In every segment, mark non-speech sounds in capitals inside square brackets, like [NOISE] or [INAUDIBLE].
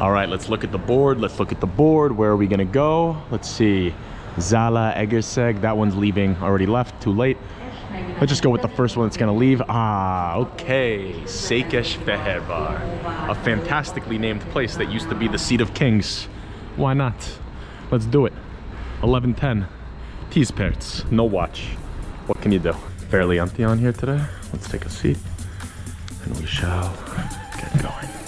All right, let's look at the board. Let's look at the board. Where are we gonna go? Let's see. Zalaegerszeg, that one's leaving, already left, too late. Let's just go with the first one that's gonna leave. Ah, okay. Székesfehérvár, a fantastically named place that used to be the seat of kings. Why not? Let's do it. 1110. Teesperts, no watch. What can you do? Fairly empty on here today. Let's take a seat and we shall get going.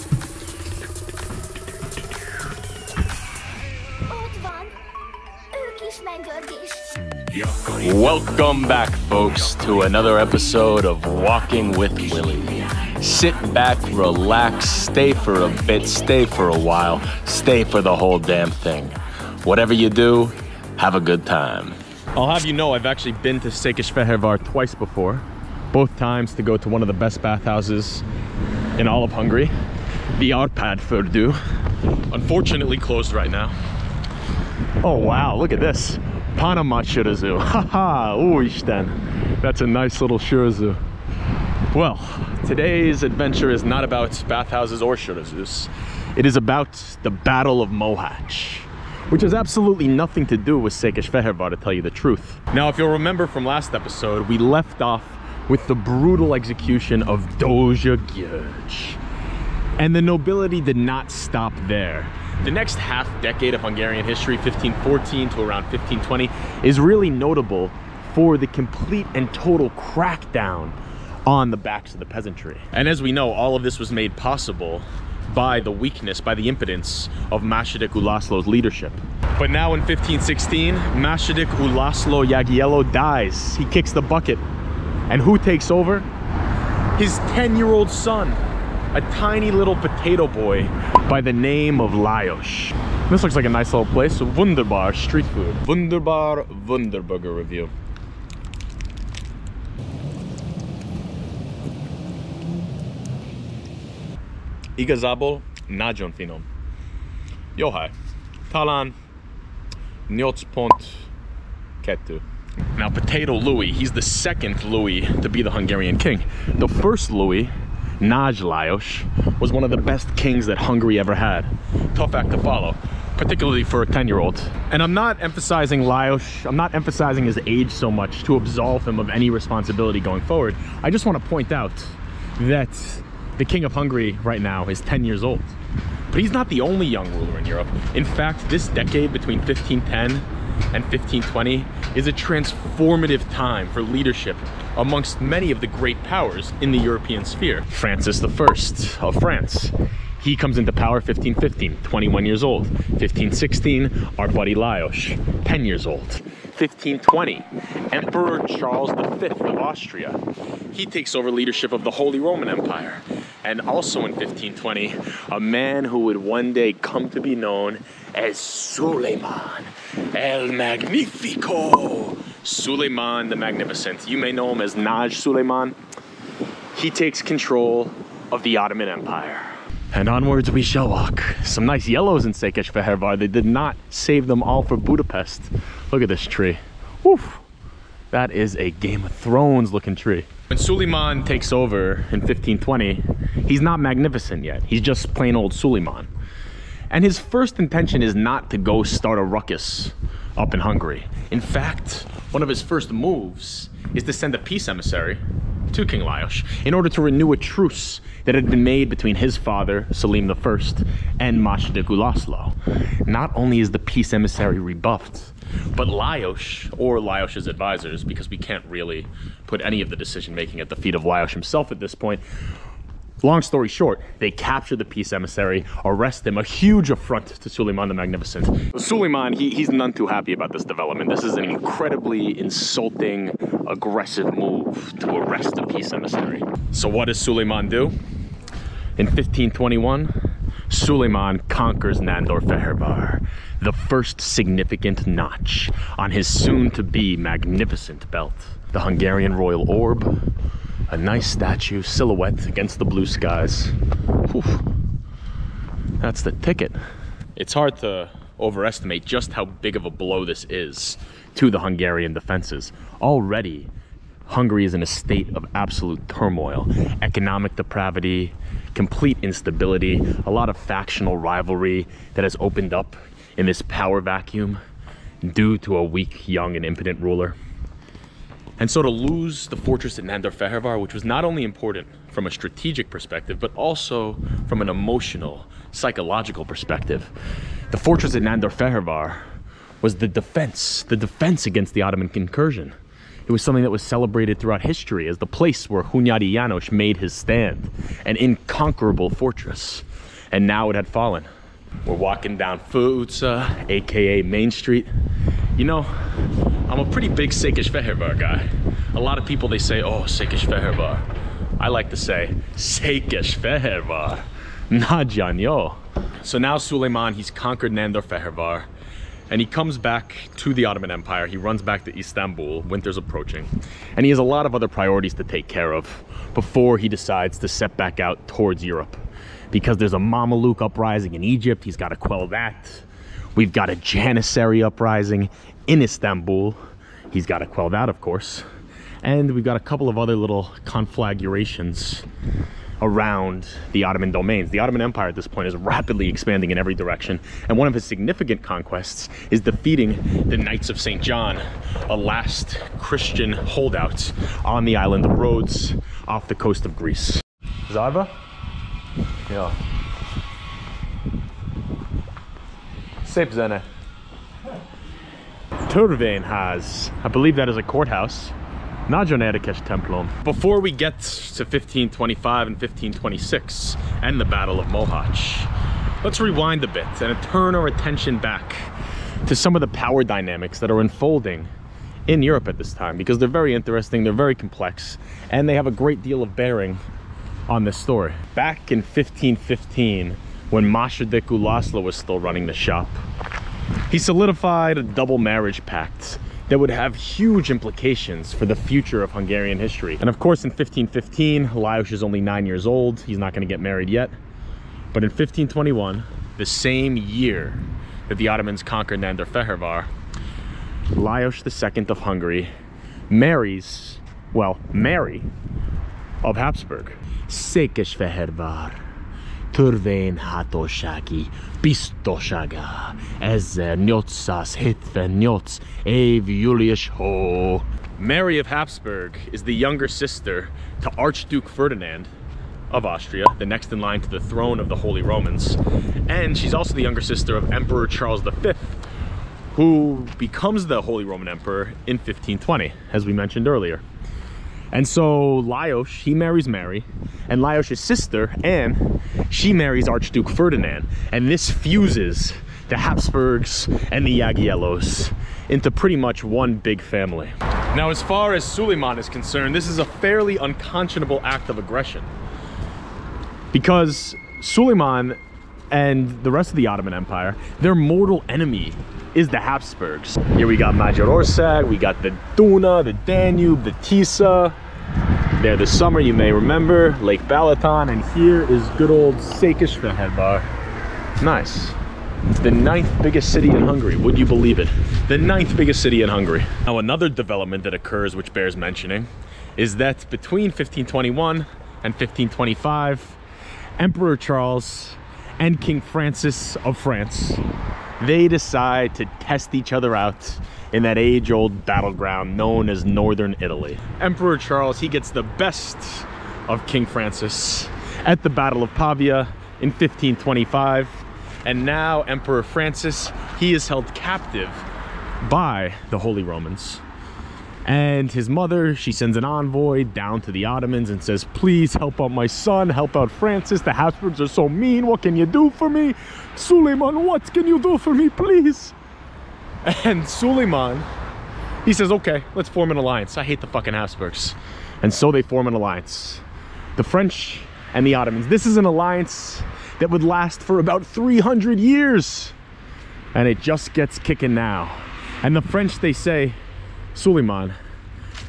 Welcome back, folks, to another episode of Walking with Willie. Sit back, relax, stay for a bit, stay for a while, stay for the whole damn thing. Whatever you do, have a good time. I'll have you know I've actually been to Székesfehérvár twice before. Both times to go to one of the best bathhouses in all of Hungary, the Árpád Fürdő. Unfortunately closed right now. Oh wow, look at this. Panama Shirazu. [LAUGHS] Haha, Uishten. That's a nice little Shirazu. Well, today's adventure is not about bathhouses or Shirazus. It is about the Battle of Mohács, which has absolutely nothing to do with Székesfehérvár, to tell you the truth. Now, if you'll remember from last episode, we left off with the brutal execution of Dózsa György. And the nobility did not stop there. The next half decade of Hungarian history, 1514 to around 1520, is really notable for the complete and total crackdown on the backs of the peasantry. And as we know, all of this was made possible by the weakness, by the impotence of Második Ulászló's leadership. But now in 1516, Második Ulászló Jagiello dies. He kicks the bucket. And who takes over? His 10-year-old son, a tiny little potato boy by the name of Lajos. This looks like a nice little place. Wunderbar street food. Wunderbar Wunderburger review. Igazából nagyon finom. Jó hely. Talán 8.2. Now, Potato Louis, he's the second Louis to be the Hungarian king. The first Louis, Nagy Lajos, was one of the best kings that Hungary ever had. Tough act to follow, particularly for a 10-year-old. And I'm not emphasizing Lajos, I'm not emphasizing his age so much to absolve him of any responsibility going forward. I just want to point out that the king of Hungary right now is 10 years old. But he's not the only young ruler in Europe. In fact, this decade between 1510 and 1520 is a transformative time for leadership amongst many of the great powers in the European sphere. Francis I of France. He comes into power 1515, 21 years old. 1516, our buddy Lajos, 10 years old. 1520, Emperor Charles V of Austria. He takes over leadership of the Holy Roman Empire. And also in 1520, a man who would one day come to be known as Suleiman El Magnifico. Suleiman the Magnificent. You may know him as Naj Suleiman. He takes control of the Ottoman Empire. And onwards we shall walk. Some nice yellows in Székesfehérvár. They did not save them all for Budapest. Look at this tree. Woof. That is a Game of Thrones looking tree. When Suleiman takes over in 1520, he's not magnificent yet. He's just plain old Suleiman. And his first intention is not to go start a ruckus up in Hungary. In fact, one of his first moves is to send a peace emissary to King Lajos in order to renew a truce that had been made between his father, Selim I, and Második Ulászló. Not only is the peace emissary rebuffed, but Lajos, or Lajos's advisors, because we can't really put any of the decision making at the feet of Lajos himself at this point, Long story short, they capture the peace emissary, arrest him, a huge affront to Suleiman the Magnificent. Suleiman, he, he's none too happy about this development. This is an incredibly insulting, aggressive move to arrest a peace emissary. So what does Suleiman do? In 1521, Suleiman conquers Nandor Fehervar, the first significant notch on his soon-to-be magnificent belt. The Hungarian royal orb, a nice statue silhouette against the blue skies. Whew. That's the ticket. It's hard to overestimate just how big of a blow this is to the Hungarian defenses. Already, Hungary is in a state of absolute turmoil. Economic depravity, complete instability, a lot of factional rivalry that has opened up in this power vacuum due to a weak, young, and impotent ruler. And so to lose the fortress at Nandor Fehérvár, which was not only important from a strategic perspective, but also from an emotional, psychological perspective, the fortress at Nandor Fehérvár was the defense, the defense against the Ottoman incursion. It was something that was celebrated throughout history as the place where Hunyadi Janos made his stand, an inconquerable fortress. And now it had fallen. We're walking down Főutca, aka Main Street. You know, I'm a pretty big Székesfehérvár guy. A lot of people they say, oh, Székesfehérvár. I like to say, Székesfehérvár, Nagyanyó. So now Suleiman, he's conquered Nandor Fehérvár and he comes back to the Ottoman Empire. He runs back to Istanbul, winter's approaching, and he has a lot of other priorities to take care of before he decides to set back out towards Europe. Because there's a Mameluke uprising in Egypt, he's got to quell that. We've got a Janissary uprising in Istanbul, he's got to quell that, of course. And we've got a couple of other little conflagrations around the Ottoman domains. The Ottoman Empire at this point is rapidly expanding in every direction, and one of his significant conquests is defeating the Knights of St. John, a last Christian holdout on the island of Rhodes off the coast of Greece. Zarva? Yeah. Sep Zene. Turvein has, I believe that is a courthouse. Nagyonetikes Templom. Before we get to 1525 and 1526 and the Battle of Mohacs, let's rewind a bit and turn our attention back to some of the power dynamics that are unfolding in Europe at this time because they're very interesting, they're very complex, and they have a great deal of bearing on this story. Back in 1515, when Második Ulászló was still running the shop, he solidified a double marriage pact that would have huge implications for the future of Hungarian history. And of course, in 1515, Lajos is only nine years old. He's not going to get married yet. But in 1521, the same year that the Ottomans conquered Nandor Fehérvár, Lajos II of Hungary marries, well, Mary of Habsburg. Székesfehérvár törvény hatósági biztosága 1878 év július ho. Mary of Habsburg is the younger sister to Archduke Ferdinand of Austria, the next in line to the throne of the Holy Romans. And she's also the younger sister of Emperor Charles V, who becomes the Holy Roman Emperor in 1520, as we mentioned earlier. And so Lajos, he marries Mary, and Lajos' sister, Anne, she marries Archduke Ferdinand. And this fuses the Habsburgs and the Jagiellos into pretty much one big family. Now, as far as Suleiman is concerned, this is a fairly unconscionable act of aggression. Because Suleiman and the rest of the Ottoman Empire, their mortal enemy is the Habsburgs. Here we got Magyarország, we got the Duna, the Danube, the Tisza. There this summer, you may remember, Lake Balaton, and here is good old Székesfehérvár. Nice. The ninth biggest city in Hungary. Would you believe it? The ninth biggest city in Hungary. Now, another development that occurs, which bears mentioning, is that between 1521 and 1525, Emperor Charles and King Francis of France, they decide to test each other out in that age-old battleground known as Northern Italy. Emperor Charles, he gets the best of King Francis at the Battle of Pavia in 1525. And now Emperor Francis, he is held captive by the Holy Romans. And his mother, she sends an envoy down to the Ottomans and says, please help out my son, help out Francis. The Habsburgs are so mean. What can you do for me? Suleiman, what can you do for me, please? [LAUGHS] And Suleiman, he says, okay, let's form an alliance. I hate the fucking Habsburgs. And so they form an alliance. The French and the Ottomans. This is an alliance that would last for about 300 years. And it just gets kicking now. And the French, they say, Suleiman,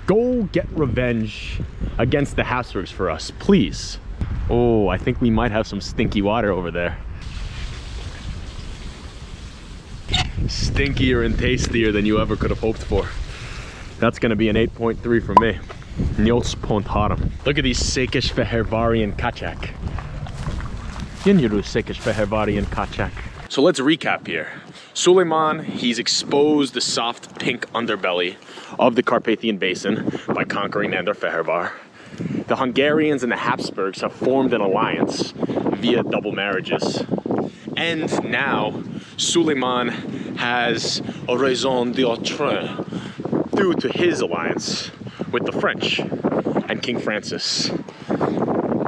go get revenge against the Habsburgs for us, please. Oh, I think we might have some stinky water over there. Stinkier and tastier than you ever could have hoped for. That's gonna be an 8.3 for me. Nils Pontarum. Look at these Székesfehérvárian kachak. Yeniru Sekish Fehervari and Kachak. So let's recap here. Suleiman, he's exposed the soft pink underbelly of the Carpathian Basin by conquering Fehervar. The Hungarians and the Habsburgs have formed an alliance via double marriages. And now Suleiman has a raison d'etre due to his alliance with the French and King Francis.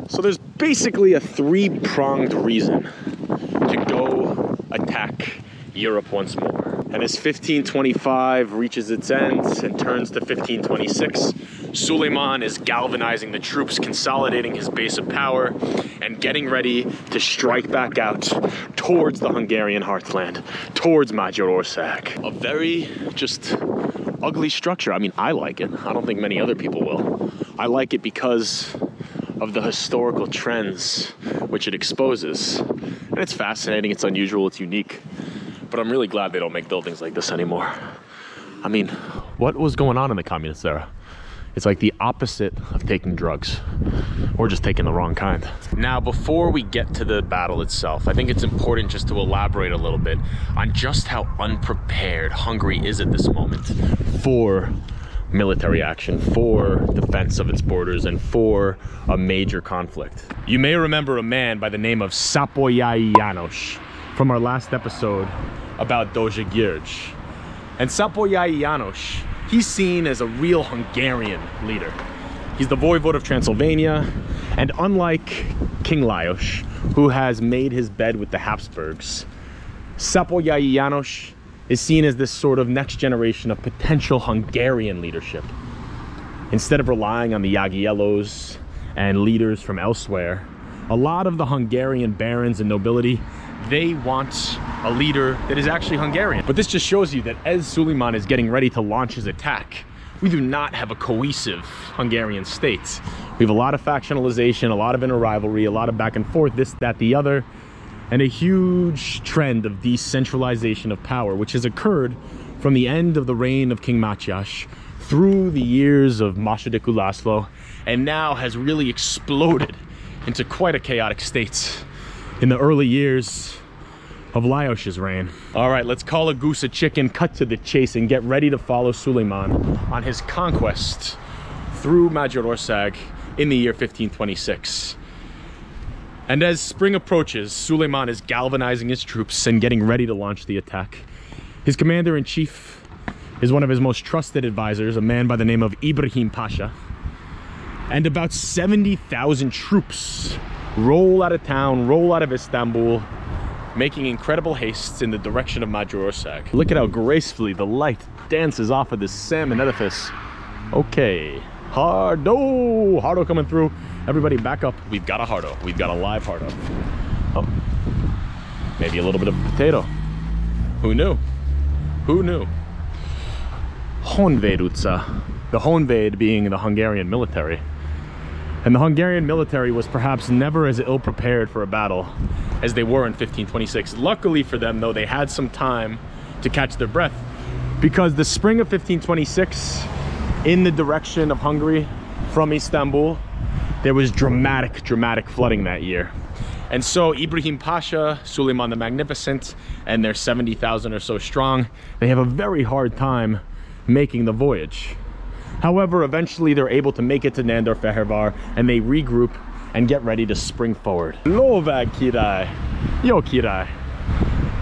So there's basically a three-pronged reason to go attack Europe once more. And as 1525 reaches its end and turns to 1526, Suleiman is galvanizing the troops, consolidating his base of power, and getting ready to strike back out towards the Hungarian heartland, towards Magyarország. A very just ugly structure. I mean, I like it. I don't think many other people will. I like it because of the historical trends which it exposes. And it's fascinating, it's unusual, it's unique. But I'm really glad they don't make buildings like this anymore. I mean, what was going on in the communist era? It's like the opposite of taking drugs or just taking the wrong kind. Now, before we get to the battle itself, I think it's important just to elaborate a little bit on just how unprepared Hungary is at this moment for military action, for defense of its borders, and for a major conflict. You may remember a man by the name of Szapolyai János from our last episode about Dózsa György. And Szapolyai János he's seen as a real Hungarian leader. He's the voivode of Transylvania, and unlike King Lajos, who has made his bed with the Habsburgs, Szapolyai János is seen as this sort of next generation of potential Hungarian leadership. Instead of relying on the Jagiellos and leaders from elsewhere, a lot of the Hungarian barons and nobility, they want a leader that is actually Hungarian. But this just shows you that as Suleiman is getting ready to launch his attack, we do not have a cohesive Hungarian state. We have a lot of factionalization, a lot of inner rivalry, a lot of back and forth, this, that, the other, and a huge trend of decentralization of power, which has occurred from the end of the reign of King Matyas through the years of Második Ulászló, and now has really exploded into quite a chaotic state in the early years of Lajos's reign. All right, let's call a goose a chicken, cut to the chase, and get ready to follow Suleiman on his conquest through Magyarország in the year 1526. And as spring approaches, Suleiman is galvanizing his troops and getting ready to launch the attack. His commander-in-chief is one of his most trusted advisors, a man by the name of Ibrahim Pasha. And about 70,000 troops roll out of town, roll out of Istanbul, making incredible haste in the direction of Magyarország. Look at how gracefully the light dances off of this salmon edifice. Okay, Hardo, Hardo coming through. Everybody back up. We've got a Hardo. We've got a live Hardo. Oh, maybe a little bit of a potato. Who knew? Who knew? Honvedutsa. The Honvéd being the Hungarian military. And the Hungarian military was perhaps never as ill prepared for a battle as they were in 1526. Luckily for them, though, they had some time to catch their breath because the spring of 1526, in the direction of Hungary from Istanbul, there was dramatic, dramatic flooding that year. And so Ibrahim Pasha, Suleiman the Magnificent, and their 70,000 or so strong, they have a very hard time making the voyage. However, eventually they're able to make it to Nandor Fehervar and they regroup and get ready to spring forward. Lovag király, jó király.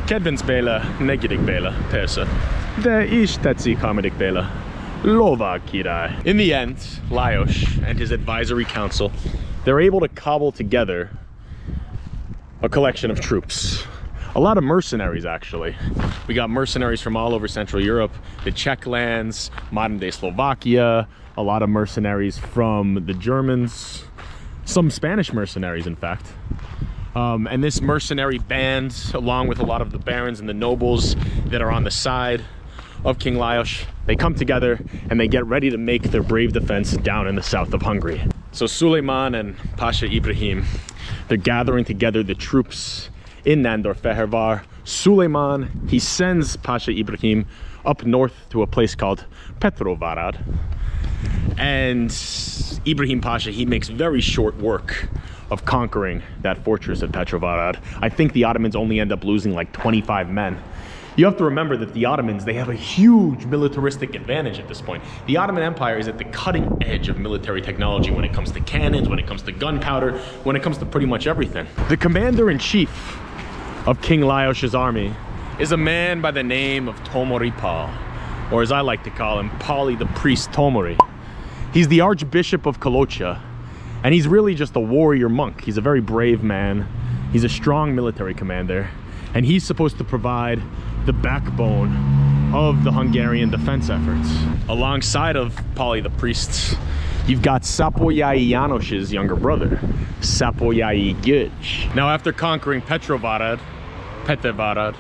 Kedvenc Béla, negyedik Béla, persze. De is tetszik harmadik Béla. Lovag király. In the end, Lajos and his advisory council, they're able to cobble together a collection of troops a lot of mercenaries actually. We got mercenaries from all over Central Europe, the Czech lands, modern day Slovakia, a lot of mercenaries from the Germans, some Spanish mercenaries in fact. Um, and this mercenary band, along with a lot of the barons and the nobles that are on the side of King Lajos, they come together and they get ready to make their brave defense down in the south of Hungary. So Suleiman and Pasha Ibrahim, they're gathering together the troops in Nandor Fehervar. Suleiman, he sends Pasha Ibrahim up north to a place called Petrovarad. And Ibrahim Pasha, he makes very short work of conquering that fortress at Petrovarad. I think the Ottomans only end up losing like 25 men. You have to remember that the Ottomans, they have a huge militaristic advantage at this point. The Ottoman Empire is at the cutting edge of military technology when it comes to cannons, when it comes to gunpowder, when it comes to pretty much everything. The commander-in-chief of King Lajos's army is a man by the name of Tomori Pal, or as I like to call him, Pali the priest Tomori. He's the Archbishop of Kalocsa, and he's really just a warrior monk. He's a very brave man. He's a strong military commander, and he's supposed to provide the backbone of the Hungarian defense efforts. Alongside of Pali the priest, you've got Szapolyai Janos's younger brother, Szapolyai György. Now after conquering Petrovarad, Petervarad,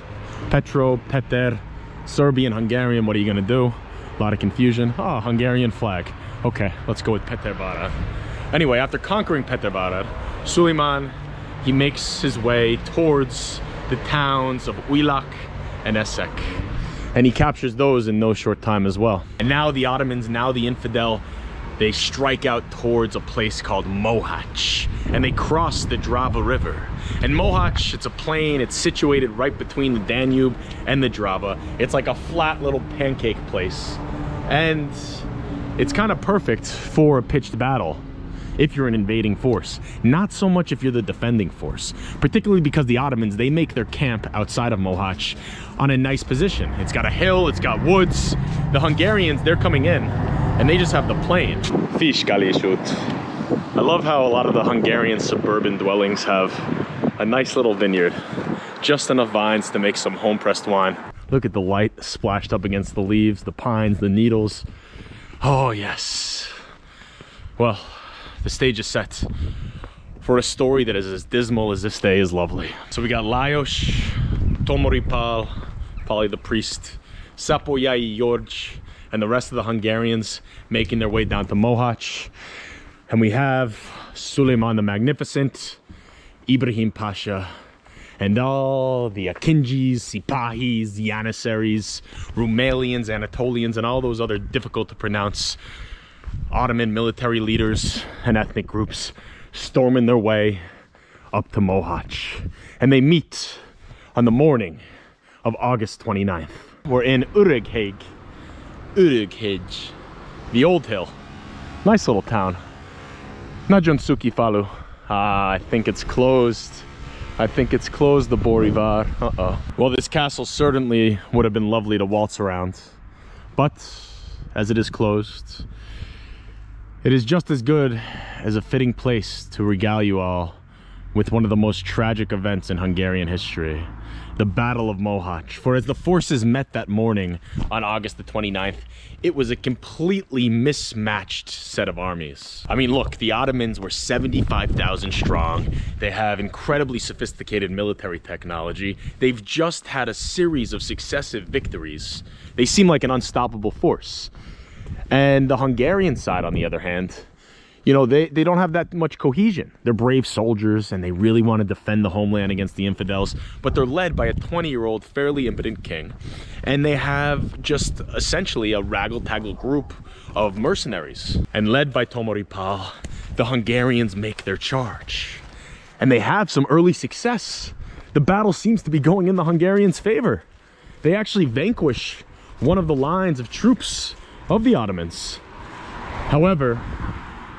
Petro, Peter, Serbian, Hungarian, what are you gonna do? A lot of confusion. Oh, Hungarian flag. Okay, let's go with Petervarad. Anyway, after conquering Petervarad, Suleiman, he makes his way towards the towns of Újlak and Eszék. And he captures those in no short time as well. And now the Ottomans, now the infidel, they strike out towards a place called Mohacs and they cross the Drava River. And Mohacs, it's a plain, it's situated right between the Danube and the Drava. It's like a flat little pancake place. And it's kind of perfect for a pitched battle if you're an invading force. Not so much if you're the defending force, particularly because the Ottomans, they make their camp outside of Mohacs on a nice position. It's got a hill, it's got woods. The Hungarians, they're coming in and they just have the plain. Fish I love how a lot of the Hungarian suburban dwellings have a nice little vineyard. Just enough vines to make some home-pressed wine. Look at the light splashed up against the leaves, the pines, the needles. Oh, yes. Well, the stage is set for a story that is as dismal as this day is lovely. So we got Lajos, Tomori Pal, Pali the priest, Szapolyai György, and the rest of the Hungarians making their way down to Mohacs. And we have Suleiman the Magnificent, Ibrahim Pasha, and all the Akinjis, Sipahis, Janissaries, Rumelians, Anatolians, and all those other difficult to pronounce Ottoman military leaders and ethnic groups storming their way up to Mohacs. And they meet on the morning of August 29th. We're in Üröghege, Üröghege, the old hill. Nice little town. Nagyoncuki falu. Ah, I think it's closed. I think it's closed, the Bory-vár. Uh-oh. Well, this castle certainly would have been lovely to waltz around. But, as it is closed, it is just as good as a fitting place to regale you all with one of the most tragic events in Hungarian history, the Battle of Mohacs. For as the forces met that morning on August the 29th, it was a completely mismatched set of armies. I mean, look, the Ottomans were 75,000 strong. They have incredibly sophisticated military technology. They've just had a series of successive victories. They seem like an unstoppable force. And the Hungarian side, on the other hand, you know, they, they don't have that much cohesion. They're brave soldiers and they really want to defend the homeland against the infidels, but they're led by a 20 year old, fairly impotent king. And they have just essentially a raggle taggle group of mercenaries. And led by Tomori Pal, the Hungarians make their charge. And they have some early success. The battle seems to be going in the Hungarians' favor. They actually vanquish one of the lines of troops of the Ottomans. However,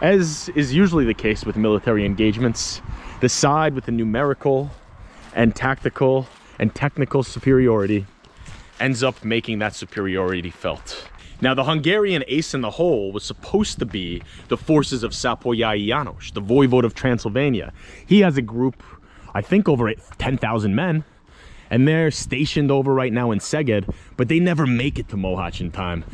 as is usually the case with military engagements, the side with the numerical and tactical and technical superiority ends up making that superiority felt. Now, the Hungarian ace in the hole was supposed to be the forces of Szapolyai Janos, the voivode of Transylvania. He has a group, I think over 10,000 men, and they're stationed over right now in Szeged, but they never make it to Mohacs in time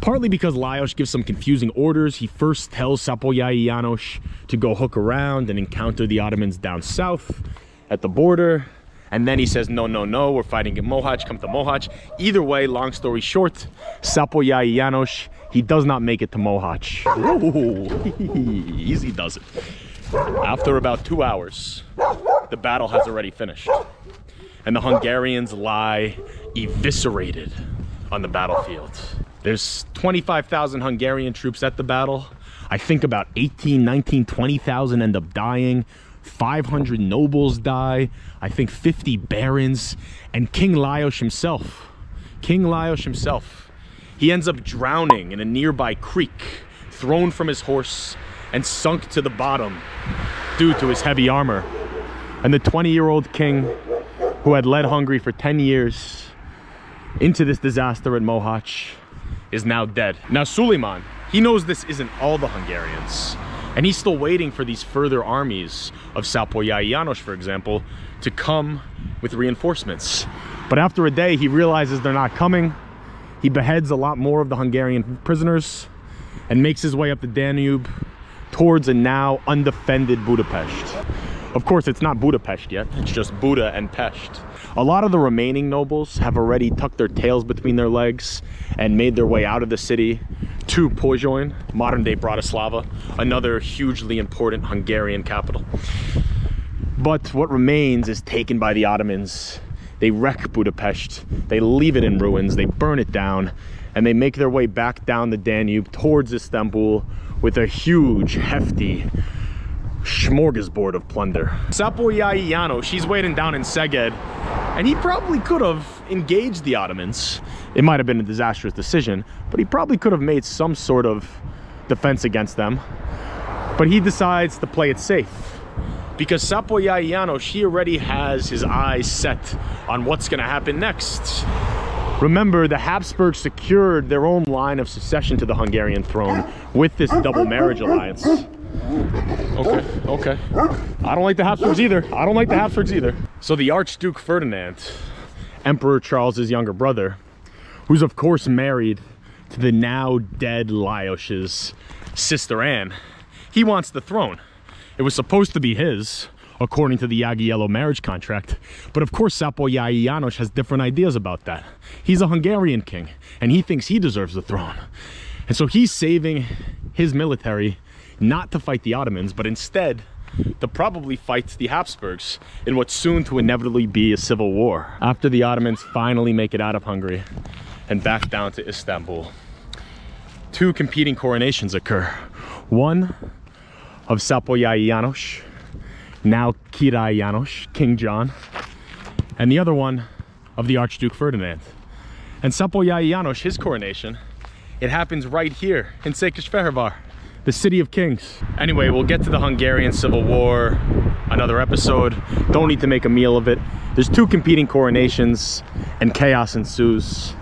partly because Lajos gives some confusing orders. He first tells Szapolyai Janos to go hook around and encounter the Ottomans down south at the border. And then he says, no, no, no, we're fighting in Mohacs, come to Mohacs. Either way, long story short, Szapolyai Janos, he does not make it to Mohacs. [LAUGHS] easy does it. After about two hours, the battle has already finished. And the Hungarians lie eviscerated on the battlefield. There's 25,000 Hungarian troops at the battle. I think about 18, 19, 20,000 end up dying. 500 nobles die. I think 50 barons. And King Lajos himself, King Lajos himself, he ends up drowning in a nearby creek, thrown from his horse and sunk to the bottom due to his heavy armor. And the 20 year old king who had led Hungary for 10 years into this disaster at Mohacs is now dead. Now Suleiman, he knows this isn't all the Hungarians. And he's still waiting for these further armies of Szápolyai János, for example, to come with reinforcements. But after a day, he realizes they're not coming. He beheads a lot more of the Hungarian prisoners and makes his way up the Danube towards a now undefended Budapest. Of course, it's not Budapest yet, it's just Buda and Pest. A lot of the remaining nobles have already tucked their tails between their legs and made their way out of the city to Pozsony, modern day Bratislava, another hugely important Hungarian capital. But what remains is taken by the Ottomans. They wreck Budapest, they leave it in ruins, they burn it down, and they make their way back down the Danube towards Istanbul with a huge, hefty smorgasbord of plunder. Szápolyai János, she's waiting down in Szeged, and he probably could have engaged the Ottomans. It might have been a disastrous decision, but he probably could have made some sort of defense against them. But he decides to play it safe because Szápolyai János, she already has his eyes set on what's going to happen next. Remember, the Habsburgs secured their own line of succession to the Hungarian throne with this double marriage alliance. Okay, okay. I don't like the Habsburgs either. I don't like the Habsburgs either. So the Archduke Ferdinand, Emperor Charles's younger brother, who's of course married to the now dead Lajos's sister Anne, he wants the throne. It was supposed to be his, according to the Jagiello marriage contract. But of course, Szápolyai János has different ideas about that. He's a Hungarian king, and he thinks he deserves the throne. And so he's saving his military not to fight the Ottomans, but instead to probably fight the Habsburgs in what's soon to inevitably be a civil war. After the Ottomans finally make it out of Hungary and back down to Istanbul, two competing coronations occur. One of Szápolyai János, now Király János, King John, and the other one of the Archduke Ferdinand. And Szápolyai János, his coronation, it happens right here in Székesfehérvár, the city of kings. Anyway, we'll get to the Hungarian Civil War another episode. Don't need to make a meal of it. There's two competing coronations and chaos ensues.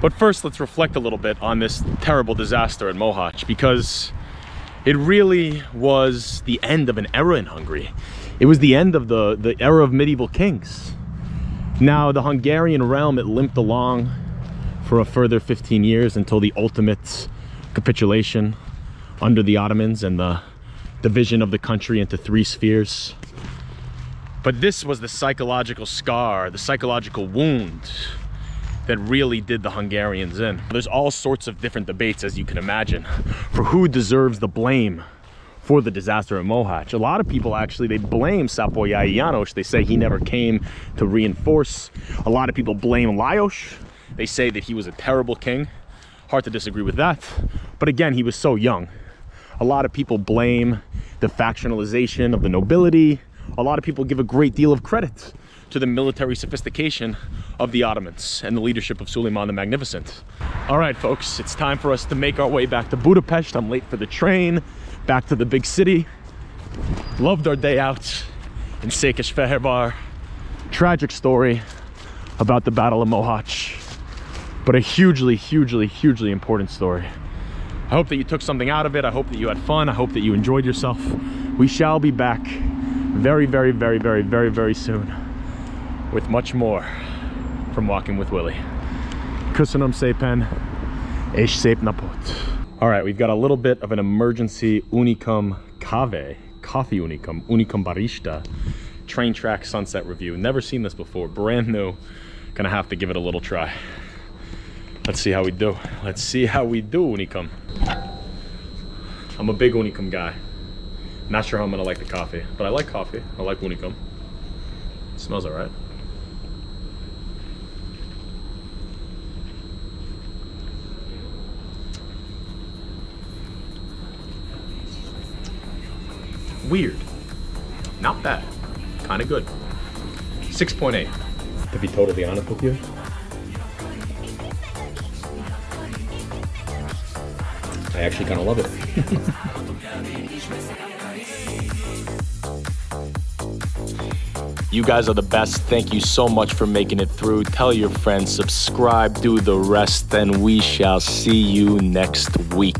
But first, let's reflect a little bit on this terrible disaster at Mohacs because it really was the end of an era in Hungary. It was the end of the, the era of medieval kings. Now, the Hungarian realm, it limped along for a further 15 years until the ultimate capitulation under the Ottomans and the division of the country into three spheres. But this was the psychological scar, the psychological wound that really did the Hungarians in. There's all sorts of different debates, as you can imagine, for who deserves the blame for the disaster at Mohacs. A lot of people actually, they blame Szápolyai János. They say he never came to reinforce. A lot of people blame Lajos. They say that he was a terrible king. Hard to disagree with that. But again, he was so young. A lot of people blame the factionalization of the nobility. A lot of people give a great deal of credit to the military sophistication of the Ottomans and the leadership of Suleiman the Magnificent. All right, folks, it's time for us to make our way back to Budapest. I'm late for the train, back to the big city. Loved our day out in Székesfehérvár. Tragic story about the Battle of Mohacs, but a hugely, hugely, hugely important story. I hope that you took something out of it. I hope that you had fun. I hope that you enjoyed yourself. We shall be back very, very, very, very, very, very soon with much more from Walking with Willie. Köszönöm szépen, és szép napot. All right, we've got a little bit of an emergency Unicum Cave, coffee Unicum, Unicum Barista, train track sunset review. Never seen this before, brand new. Gonna have to give it a little try. Let's see how we do. Let's see how we do unicum. I'm a big unicum guy. Not sure how I'm gonna like the coffee, but I like coffee. I like unicum. It smells all right. Weird. Not bad. Kind of good. 6.8. To be totally honest with you, actually kind of love it. You guys are the best. Thank you so much for making it through. Tell your friends, subscribe, do the rest, and we shall see you next week.